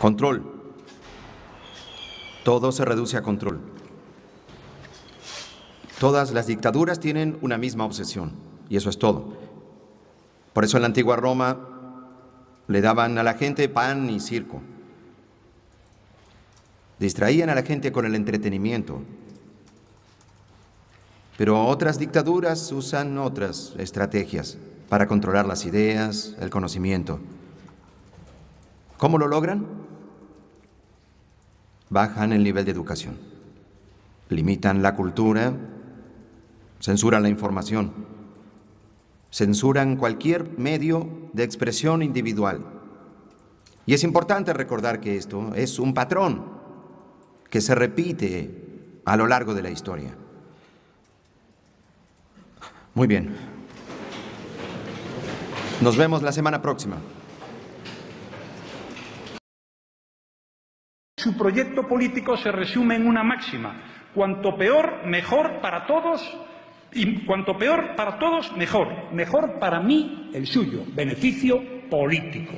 Control. Todo se reduce a control. Todas las dictaduras tienen una misma obsesión, y eso es todo. Por eso en la antigua Roma le daban a la gente pan y circo. Distraían a la gente con el entretenimiento. Pero otras dictaduras usan otras estrategias para controlar las ideas, el conocimiento. ¿Cómo lo logran? Bajan el nivel de educación, limitan la cultura, censuran la información, censuran cualquier medio de expresión individual. Y es importante recordar que esto es un patrón que se repite a lo largo de la historia. Muy bien. Nos vemos la semana próxima. Su proyecto político se resume en una máxima. Cuanto peor, mejor para todos. Y cuanto peor para todos, mejor. Mejor para mí, el suyo. Beneficio político.